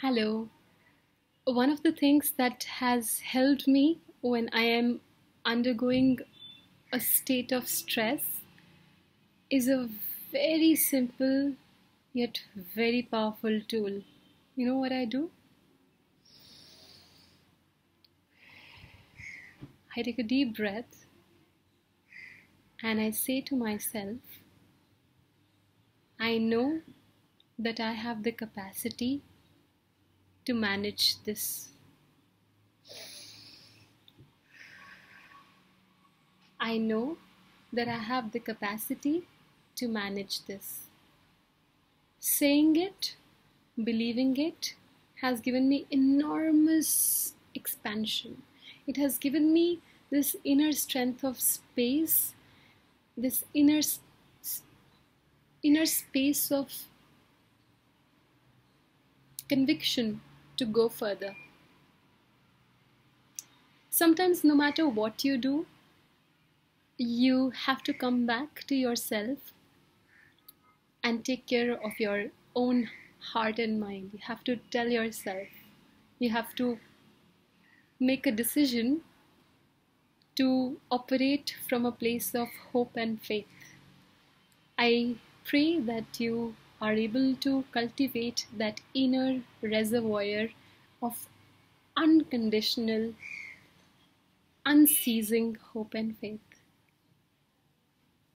Hello. One of the things that has helped me when I am undergoing a state of stress is a very simple yet very powerful tool. You know what I do? I take a deep breath and I say to myself, I know that I have the capacity to manage this. I know that I have the capacity to manage this. Saying it, believing it, has given me enormous expansion. It has given me this inner strength of space, this inner inner space of conviction to go further. Sometimes, no matter what you do, you have to come back to yourself and take care of your own heart and mind. You have to tell yourself, you have to make a decision to operate from a place of hope and faith. I pray that you are able to cultivate that inner reservoir of unconditional, unceasing hope and faith.